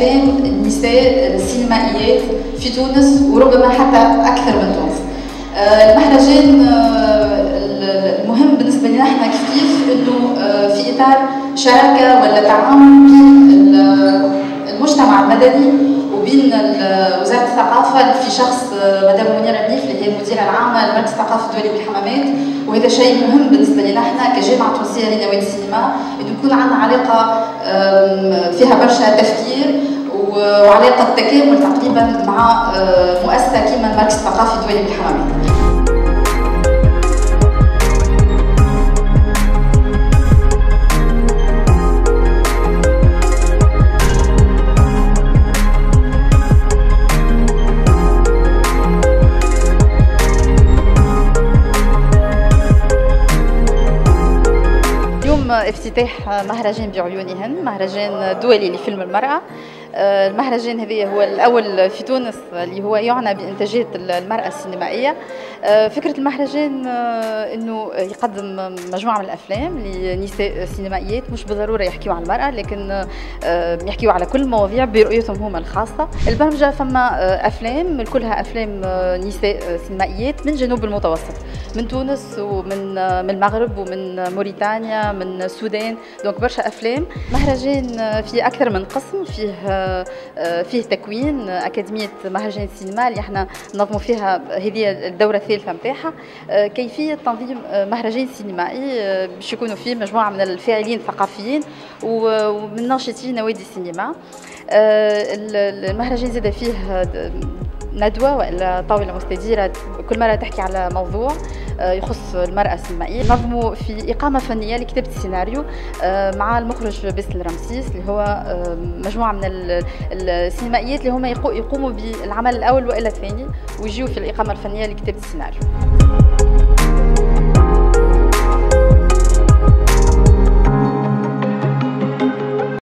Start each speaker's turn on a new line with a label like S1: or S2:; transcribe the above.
S1: آه، لأفلام النساء السينمائيات في تونس وربما حتى أكثر من تونس. آه، المهرجان آه، المهم بالنسبة لنا إحنا كيف إنه في إطار شراكة ولا تعاون بين المجتمع المدني وبين وزارة الثقافة في شخص مدام منيرة بنيف اللي هي المديرة العامة لمركز الثقافة الدولي بالحمامات. وهذا شيء مهم بالنسبة لنا إحنا كجامعة تونسية لنوادي السينما إنه يكون عندنا علاقة فيها برشا تفكير وعلاقة تكامل تقريبا مع مؤسسة كيما المركز الثقافي الدولي بالحمامات افتتاح مهرجان بعيونهن مهرجان دولي لفيلم المرأة. آه، المهرجان هذا هو الأول في تونس اللي هو يعنى بإنتاجية المرأة السينمائية. آه، فكرة المهرجان آه، أنه يقدم مجموعة من الأفلام لنساء سينمائيات مش بالضرورة يحكيوا عن المرأة لكن يحكيوا على كل المواضيع برؤيتهم هم الخاصة. البرمجة فما أفلام كلها أفلام نساء سينمائيات من جنوب المتوسط من تونس ومن من المغرب ومن موريتانيا من السودان دونك برشا أفلام. مهرجان فيه أكثر من قسم فيه فيه تكوين أكاديمية مهرجان السينما اللي إحنا نظموا فيها هذه الدورة الثالثه نتاعها كيفية تنظيم مهرجان سينمائي باش يكونوا فيه مجموعة من الفاعلين الثقافيين ومن ناشطين نوادي السينما. المهرجان زاد فيه ندوة وإلا طاولة مستديرة كل مرة تحكي على موضوع. آه، يخص المرأة السينمائية نظموا في إقامة فنية لكتابة السيناريو آه، مع المخرج باسل رمسيس اللي هو آه، مجموعة من السينمائيات اللي هم يقوموا بالعمل الأول وإلا الثاني ويجيوا في الإقامة الفنية لكتابة السيناريو.